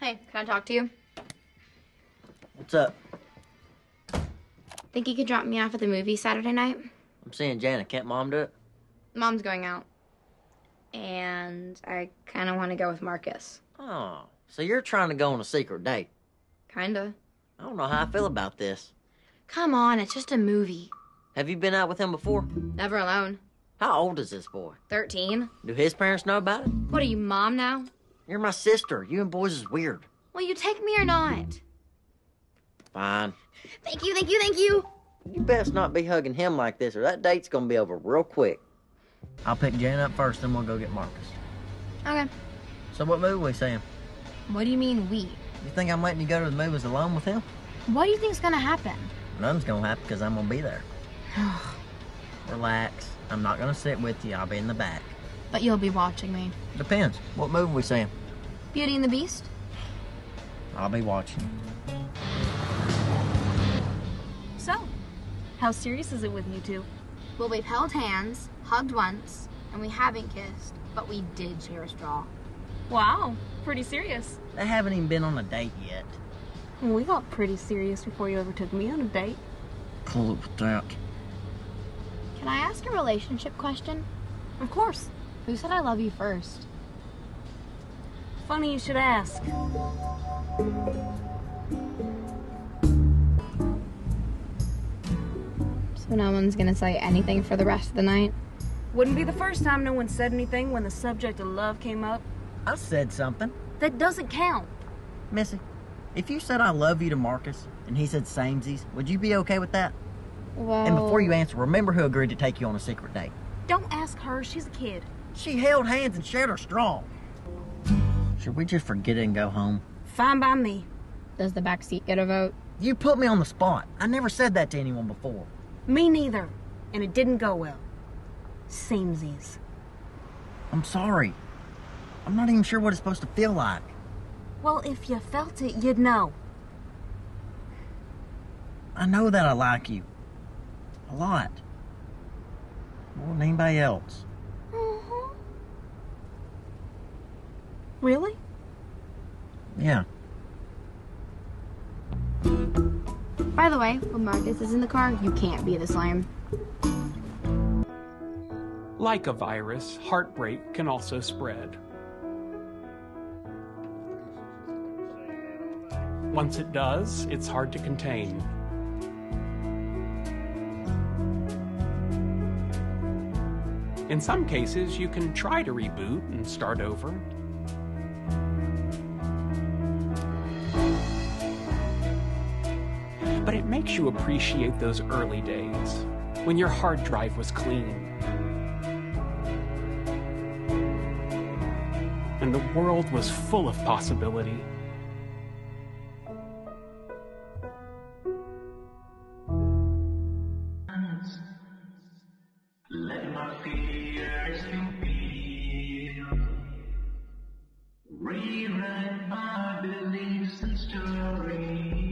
Hey, can I talk to you? What's up? Think you could drop me off at the movie Saturday night? I'm seeing Janet. Can't mom do it? Mom's going out. And I kind of want to go with Marcus. Oh, so you're trying to go on a secret date? Kinda. I don't know how I feel about this. Come on, it's just a movie. Have you been out with him before? Never alone. How old is this boy? 13. Do his parents know about it? What are you, mom now? You're my sister. You and boys is weird. Will you take me or not? Fine. Thank you, thank you, thank you. You best not be hugging him like this, or that date's gonna be over real quick. I'll pick Janet up first, then we'll go get Marcus. Okay. So what movie we seeing? What do you mean, we? You think I'm letting you go to the movies alone with him? What do you think's gonna happen? Nothing's gonna happen because I'm gonna be there. Relax. I'm not gonna sit with you. I'll be in the back. But you'll be watching me. Depends. What movie we seeing? Beauty and the Beast? I'll be watching. So, how serious is it with you two? Well, we've held hands, hugged once, and we haven't kissed, but we did share a straw. Wow, pretty serious. They haven't even been on a date yet. We got pretty serious before you ever took me on a date. Cool with that. Can I ask a relationship question? Of course. Who said I love you first? Funny you should ask. So no one's gonna say anything for the rest of the night? Wouldn't be the first time no one said anything when the subject of love came up. I said something. That doesn't count. Missy, if you said I love you to Marcus and he said samesies, would you be okay with that? Well, And before you answer, remember who agreed to take you on a secret date. Don't ask her, she's a kid. She held hands and shared her straw. Should we just forget it and go home? Fine by me. does the back seat get a vote? You put me on the spot. I never said that to anyone before. Me neither. And it didn't go well. Samesies. I'm sorry. I'm not even sure what it's supposed to feel like. Well, if you felt it, you'd know. I know that I like you. A lot. More than anybody else. Really? Yeah. By the way, when Marcus is in the car, you can't be the slime. Like a virus, heartbreak can also spread. Once it does, it's hard to contain. In some cases, you can try to reboot and start over. but it makes you appreciate those early days when your hard drive was clean. And the world was full of possibility. Rewrite my beliefs and stories.